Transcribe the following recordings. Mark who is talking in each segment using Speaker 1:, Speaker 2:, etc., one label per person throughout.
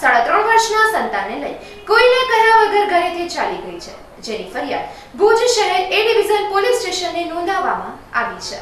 Speaker 1: સાડા ત્રણ વર્ષના સંતાનને લઈ કોઈને કહ્યા વગર ઘરેથી ચાલી ગઈ છે. જેની ફરિયાદ ભુજ શહેર એ ડિવિઝન પોલીસ સ્ટેશને નોંધાવવામાં આવી છે.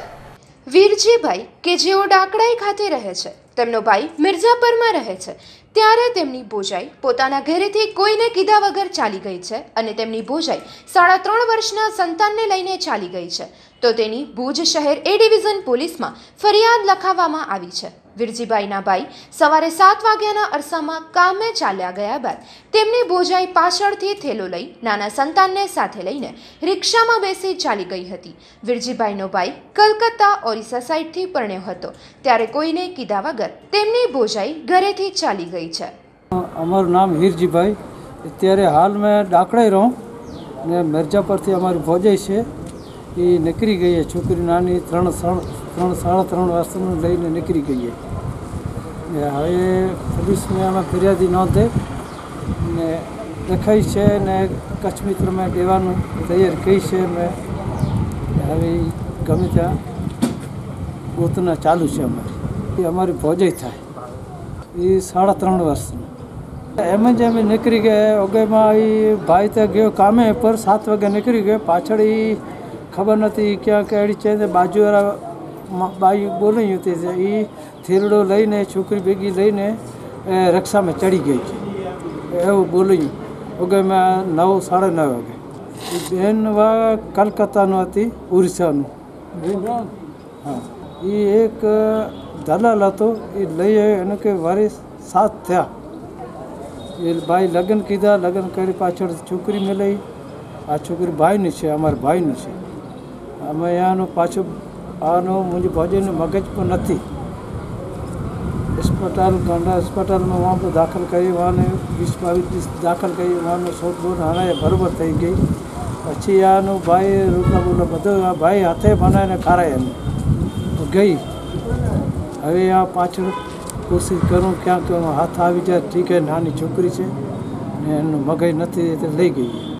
Speaker 1: વીરજીભાઈ, કે જેઓ ડાકડાઈ ખાતે રહે છે, તેમનો ભાઈ મિર્ઝાપરમાં રહે છે. ત્યારે તેમની બોજાઈ પોતાના ઘરેથી કોઈને કીધા વગર ચાલી ગઈ છે અને તેમની બોજાઈ સાડા ત્રણ વર્ષના સંતાનને લઈને ચાલી ગઈ છે. તો તેની ભુજ શહેર એ ડિવિઝન પોલીસમાં ફરિયાદ લખાવવામાં આવી છે. વીરજીભાઈના ભાઈ સવારે સાત વાગ્યાના અરસામાં કામે ચાલ્યા ગયા બાદ તેમની બોજાઈ પાછળથી થેલો લઈ નાના સંતાનને સાથે લઈને રિક્ષામાં બેસી ચાલી ગઈ હતી. વિરજીભાઈનો ભાઈ કલકત્તા ઓરિસ્સા સાઈડથી પરણ્યો હતો. ત્યારે કોઈને કીધા વગર તેમની બોજાઈ ઘરેથી ચાલી ગઈ છે.
Speaker 2: અમારું નામ હીરજીભાઈ અત્યારે હાલ મેં ડાકડાઈ રહું ને મિર્જાપરથી અમારી ભોજાઈ છે. એ નીકળી ગઈ છે. છોકરી નાની ત્રણ સાડા ત્રણ, સાડા ત્રણ વર્ષનું લઈને નીકળી ગઈ છે ને હવે પોલીસને અમે ફરિયાદી નોંધે ને લખાઈ છે ને કચ્છ મિત્રમાં દેવાનું તૈયાર કહી છે મેં હવે ઈ ગમે ત્યાં ગોતના ચાલુ છે અમારી. એ અમારી ભોજાઈ થાય. એ સાડા ત્રણ વર્ષની એમ જ અમે નીકળી ગયા. ઓગેમાં એ ભાઈ ત્યાં ગયો કામે પર સાત વાગે નીકળી ગયો. પાછળ એ ખબર નથી ક્યાં કેડી છે ને બાજુવાળા બાઈ બોલી હતી એ થેરડો લઈને, છોકરી ભેગી લઈને, એ રક્ષામાં ચડી ગઈ છે. એવું બોલાયું ઓગેમાં નવ, સાડા નવ વાગે. બેન વા કલકત્તાનું હતી ઉડીસાનું હા. એ એક દલાલ હતો, એ લઈ આવ્યો, એને કે વારે સાથ થયા. એ ભાઈ લગ્ન કીધા, લગ્ન કરી પાછળ છોકરી મેળવી આ છોકરી ભાઈની છે, અમારા ભાઈનું છે. અમે અહીંયાનું પાછું આનો મુજબ ભજન મગજ પણ નથી. હોસ્પિટલ ગાંડા હોસ્પિટલમાં વહાં દાખલ કરી વાને વીસ બાવીસ દિવસ દાખલ કરી વાને શોધબોધ હાણાએ બરોબર થઈ ગઈ. પછી આનું ભાઈ રોટલા બોટલા બધું આ ભાઈ હાથે બનાવીને ખારાય એમ ગઈ. હવે આ પાછળ કોશિશ કરું, ક્યાંક હાથ આવી જાય, ઠીક નાની છોકરી છે ને એનું મગજ નથી, એટલે લઈ ગઈ.